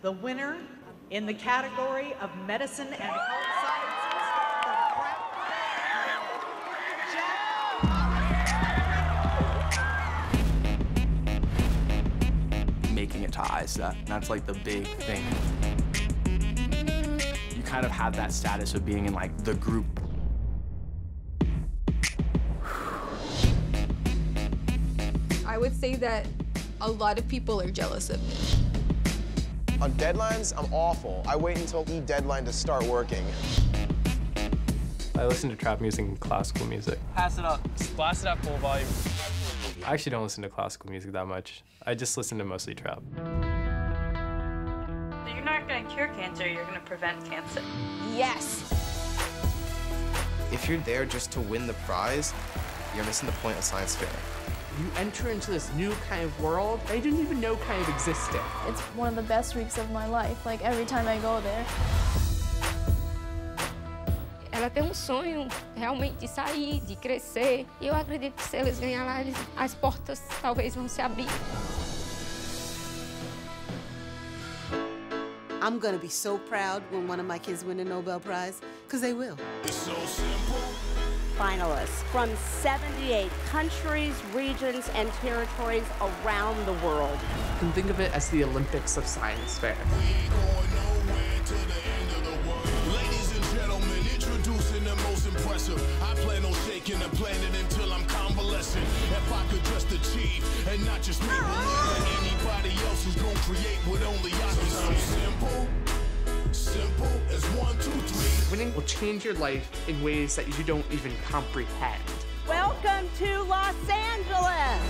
The winner in the category of medicine and health sciences making it to ISEF. That's like the big thing. You kind of have that status of being in like the group. I would say that a lot of people are jealous of me. On deadlines, I'm awful. I wait until the deadline to start working. I listen to trap music and classical music. Pass it up. Just blast it up full volume. I actually don't listen to classical music that much. I just listen to mostly trap. You're not going to cure cancer, you're going to prevent cancer. Yes. If you're there just to win the prize, you're missing the point of science fair. You enter into this new kind of world I didn't even know kind of existed. It's one of the best weeks of my life, like every time I go there. Ela tem um sonho realmente de sair, de crescer. E eu acredito que se eles ganhar lá, eles, as portas talvez vão se abrir. I'm gonna be so proud when one of my kids win a Nobel Prize, because they will. It's so simple. Finalists from 78 countries, regions, and territories around the world. You can think of it as the Olympics of science fair. Ladies and gentlemen, introducing the most impressive. I plan on shaking the planet until I'm convalescent. If I could just achieve, and not just me, believe anybody else is gonna create what only I can. So simple, simple as one, two, three. Winning will change your life in ways that you don't even comprehend. Welcome to Los Angeles.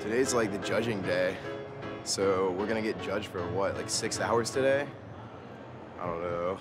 Today's like the judging day. So we're gonna get judged for what, like six hours today? I don't know.